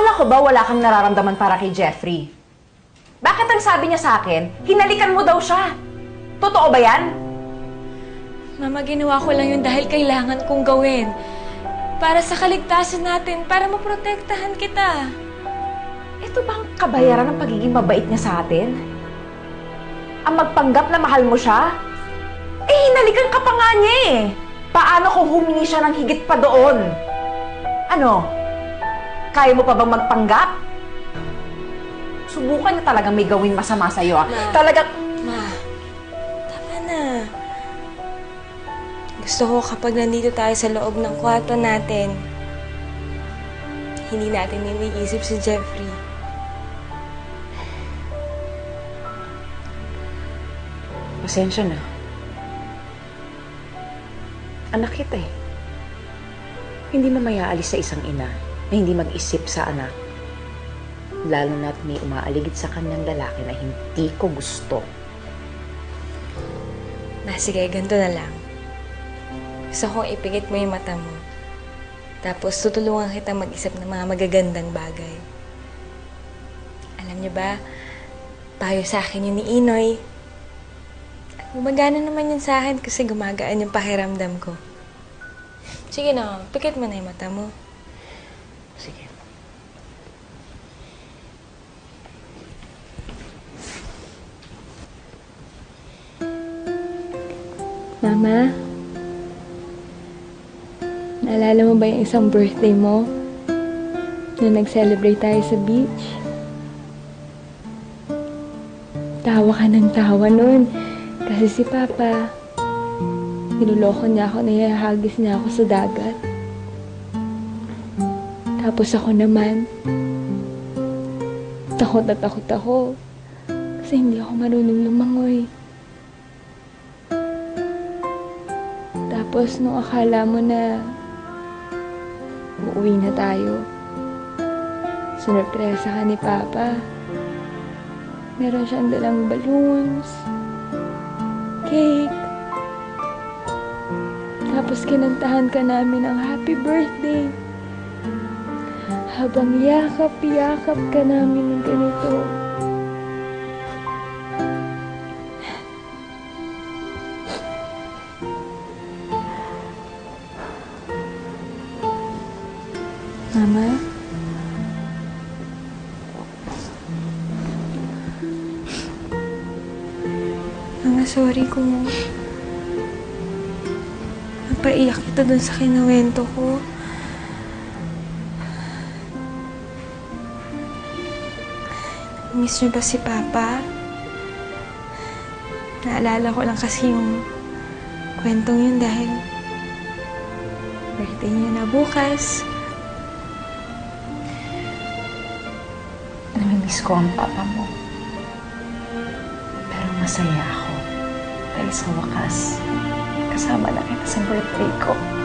Akala ko ba wala kang nararamdaman para kay Jeffrey? Bakit ang sabi niya sa akin, hinalikan mo daw siya? Totoo ba yan? Mama, ginawa ko lang yun dahil kailangan kong gawin. Para sa kaligtasan natin, para maprotektahan kita. Ito bang kabayaran ng pagiging mabait niya sa atin? Ang magpanggap na mahal mo siya? Eh, hinalikan ka pa nga niya eh. Paano kung humingi siya ng higit pa doon? Ano? Kaya mo pa bang magpanggap? Subukan niya talagang may gawin masama sa'yo ah. Ma. Talagang... Ma, tama na. Gusto ko kapag nandito tayo sa loob ng kwarto natin, hindi natin iniisip si Jeffrey. Pasensya na. Anak kita eh. Hindi mo mayaalis sa isang ina na hindi mag-isip sa anak. Lalo na't may umaaligid sa kanyang lalaki na hindi ko gusto. Ma, sige, ganito na lang. Gusto kong ipikit mo yung mata mo. Tapos tutulungan kita mag-isip ng mga magagandang bagay. Alam niyo ba, payo sa akin yun ni Inoy. Gumagana naman yun sa akin kasi gumagaan yung pakiramdam ko. Sige na, pikit mo na yung mata mo. Sige. Mama, naalala mo ba yung isang birthday mo? Na nag-celebrate tayo sa beach? Tawa ka ng tawa nun. Kasi si Papa, niloloko niya ako na ihahagis niya ako sa dagat. Tapos ako naman, takot na takot ako. Kasi hindi ako marunong lumangoy. Tapos nung akala mo na uuwi na tayo, sunurpresa ka ni Papa. Meron siyang dalang balloons, cake, tapos kinantahan ka namin ng happy birthday. Habang yakap-yakap ka namin ng ganito. Mama? Mama, sorry kung napaiyak kita dun sa kinuwento ko. Miss niyo ba si Papa? Naalala ko lang kasi yung kwentong yun dahil birthday niya na bukas. Namimiss ko ang papa mo. Pero masaya ako. Dahil sa wakas, kasama na kita sa birthday ko.